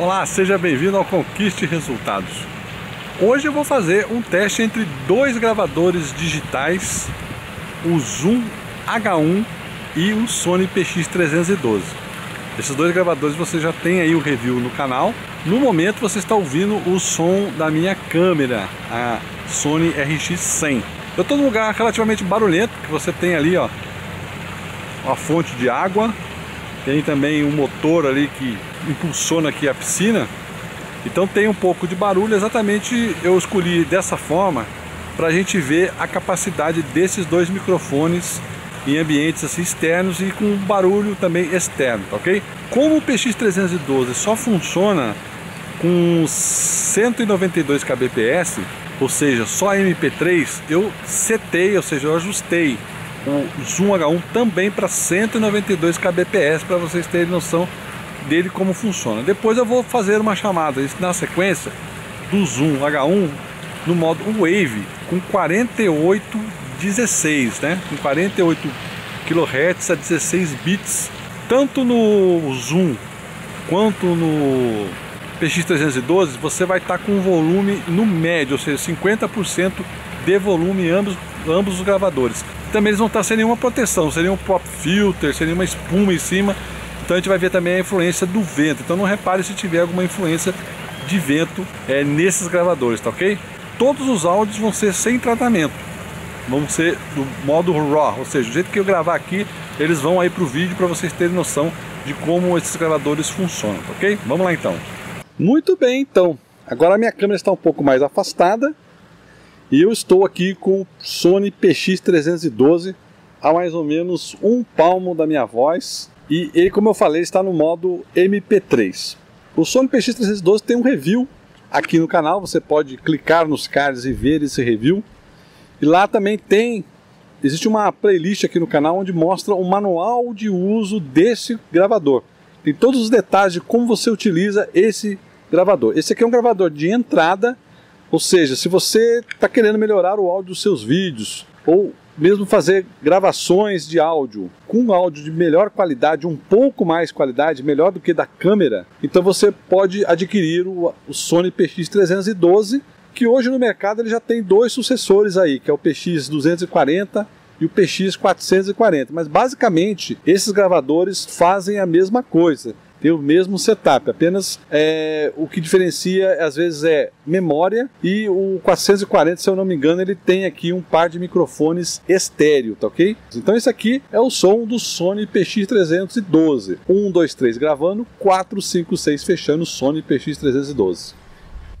Olá, seja bem-vindo ao Conquiste Resultados. Hoje eu vou fazer um teste entre dois gravadores digitais, o Zoom H1 e o Sony PX312. Esses dois gravadores você já tem aí o review no canal. No momento você está ouvindo o som da minha câmera, a Sony RX100. Eu estou num lugar relativamente barulhento, que você tem ali ó, a fonte de água, tem também um motor ali que impulsiona aqui a piscina. Então tem um pouco de barulho, exatamente eu escolhi dessa forma para a gente ver a capacidade desses dois microfones em ambientes assim externos e com barulho também externo, tá ok? Como o PX312 só funciona com 192 kbps, ou seja, só MP3, eu setei, ou seja, eu ajustei o Zoom H1 também para 192 kbps para vocês terem noção dele como funciona. Depois eu vou fazer uma chamada na sequência do Zoom H1 no modo Wave com 4816, né? Com 48 kHz a 16 bits, tanto no Zoom quanto no PX312, você vai estar tá com volume no médio, ou seja, 50% de volume ambos, ambos os gravadores. Também eles vão estar sem nenhuma proteção, sem nenhum pop filter, sem nenhuma espuma em cima então a gente vai ver também a influência do vento. Então não repare se tiver alguma influência de vento é, nesses gravadores, tá ok? Todos os áudios vão ser sem tratamento. Vão ser do modo RAW, ou seja, do jeito que eu gravar aqui, eles vão aí para o vídeo para vocês terem noção de como esses gravadores funcionam, tá ok? Vamos lá então. Muito bem, então. Agora a minha câmera está um pouco mais afastada e eu estou aqui com o Sony PX312 a mais ou menos um palmo da minha voz e ele, como eu falei, está no modo MP3. O Sony PX312 tem um review aqui no canal, você pode clicar nos cards e ver esse review. E lá também tem, existe uma playlist aqui no canal onde mostra o manual de uso desse gravador. Tem todos os detalhes de como você utiliza esse gravador. Esse aqui é um gravador de entrada, ou seja, se você está querendo melhorar o áudio dos seus vídeos ou mesmo fazer gravações de áudio com áudio de melhor qualidade, um pouco mais qualidade, melhor do que da câmera, então você pode adquirir o, o Sony PX312, que hoje no mercado ele já tem dois sucessores aí, que é o PX240 e o PX440. Mas basicamente esses gravadores fazem a mesma coisa tem o mesmo setup, apenas é, o que diferencia às vezes é memória e o 440, se eu não me engano, ele tem aqui um par de microfones estéreo, tá ok? Então esse aqui é o som do Sony PX312. 1, 2, 3 gravando, 4, 5, 6 fechando Sony PX312.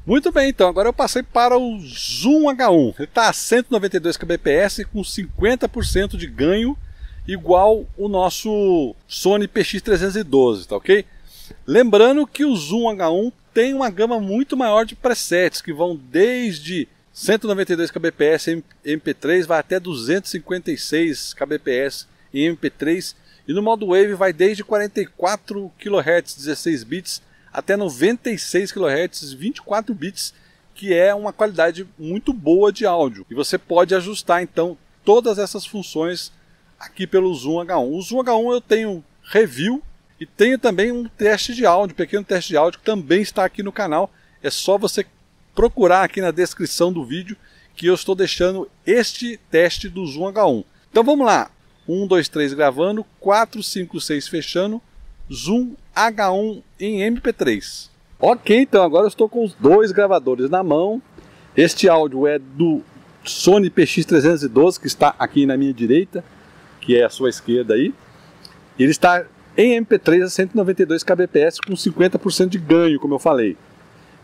Muito bem, então agora eu passei para o Zoom H1. Ele está a 192 kbps com 50% de ganho igual o nosso Sony PX312, tá ok? Lembrando que o Zoom H1 tem uma gama muito maior de presets que vão desde 192 kbps em MP3 vai até 256 kbps em MP3 e no modo Wave vai desde 44 kHz 16 bits até 96 kHz 24 bits, que é uma qualidade muito boa de áudio. E você pode ajustar então todas essas funções aqui pelo Zoom H1. O Zoom H1 eu tenho review e tenho também um teste de áudio, um pequeno teste de áudio que também está aqui no canal. É só você procurar aqui na descrição do vídeo que eu estou deixando este teste do Zoom H1. Então vamos lá. 1, 2, 3 gravando, 4, 5, 6 fechando, Zoom H1 em MP3. Ok, então agora eu estou com os dois gravadores na mão. Este áudio é do Sony PX312 que está aqui na minha direita que é a sua esquerda aí, ele está em MP3 a 192 kbps com 50% de ganho, como eu falei.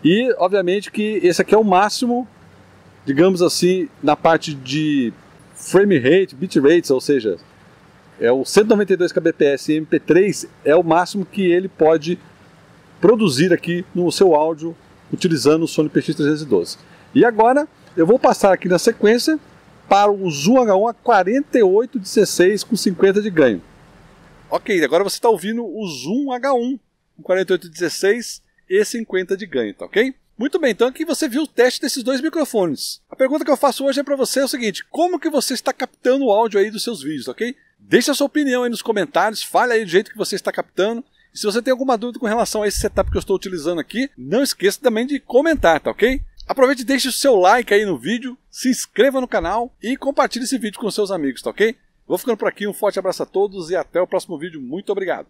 E, obviamente, que esse aqui é o máximo, digamos assim, na parte de frame rate, bit rates, ou seja, é o 192 kbps em MP3 é o máximo que ele pode produzir aqui no seu áudio utilizando o Sony PX312. E agora eu vou passar aqui na sequência para o Zoom H1 a 48,16 com 50 de ganho. Ok, agora você está ouvindo o Zoom H1 com 48,16 e 50 de ganho, tá ok? Muito bem, então aqui você viu o teste desses dois microfones. A pergunta que eu faço hoje é para você é o seguinte: como que você está captando o áudio aí dos seus vídeos, ok? Deixe a sua opinião aí nos comentários, fale aí do jeito que você está captando. E se você tem alguma dúvida com relação a esse setup que eu estou utilizando aqui, não esqueça também de comentar, tá ok? Aproveite e deixe o seu like aí no vídeo, se inscreva no canal e compartilhe esse vídeo com seus amigos, tá ok? Vou ficando por aqui, um forte abraço a todos e até o próximo vídeo. Muito obrigado!